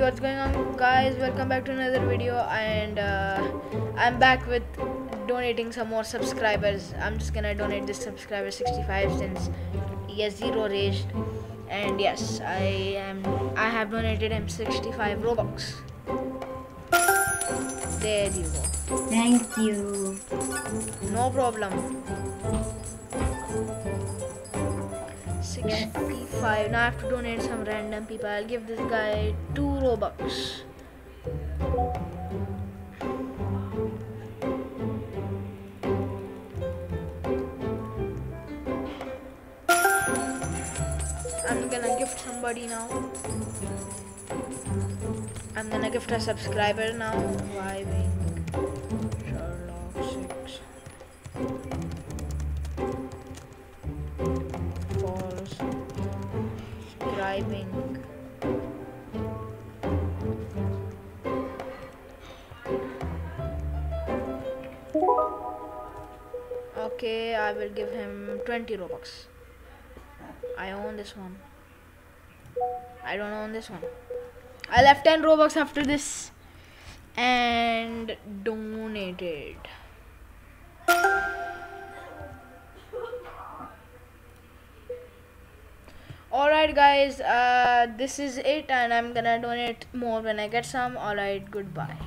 what's going on guys? Welcome back to another video and uh, i'm back with donating some more subscribers. I'm just gonna donate this subscriber 65 since he has zero rage and yes i am i have donated him 65 robux. There you go. Thank you. no problem 65 now i have to donate some random people. I'll give this guy two robux. I'm gonna gift somebody now. I'm gonna gift a subscriber now. Vibing sherlock Okay, I will give him 20 Robux. I own this one. I don't own this one. I left 10 Robux after this and donated. Alright guys uh, this is it and i'm gonna donate more when i get some. Alright goodbye